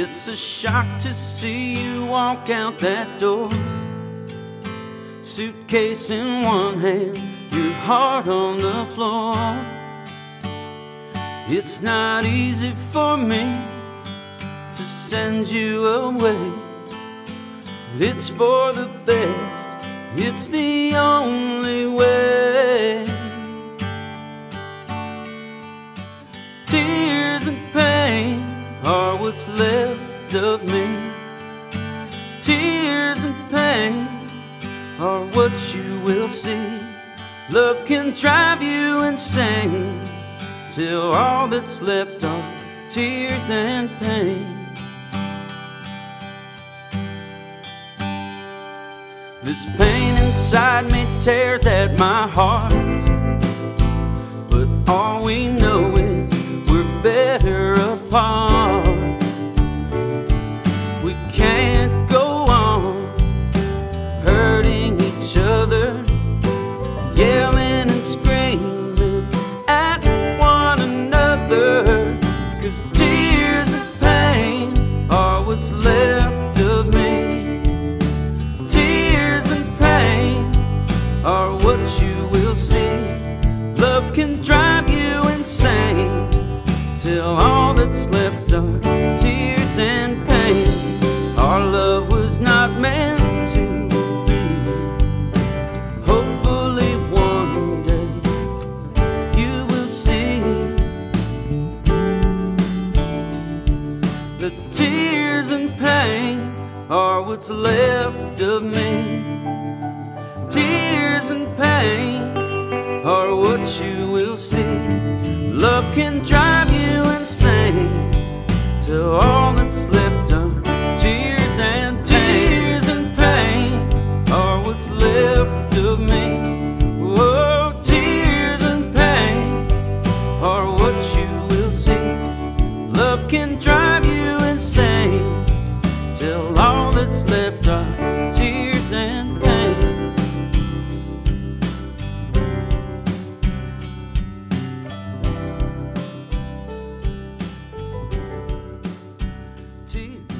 It's a shock to see you walk out that door. Suitcase in one hand, your heart on the floor. It's not easy for me to send you away. It's for the best, it's the only way. What's left of me. Tears and pain are what you will see. Love can drive you insane till all that's left are tears and pain. This pain inside me tears at my heart, but all we know is we're better apart. Can drive you insane till all that's left are tears and pain. Our love was not meant to be. Hopefully, one day you will see the tears and pain are what's left of me. Tears and pain are what you will see. Love can drive you insane till all that's left are tears and tears and pain are what's left of me. Oh, tears and pain are what you will see. Love can drive you. see.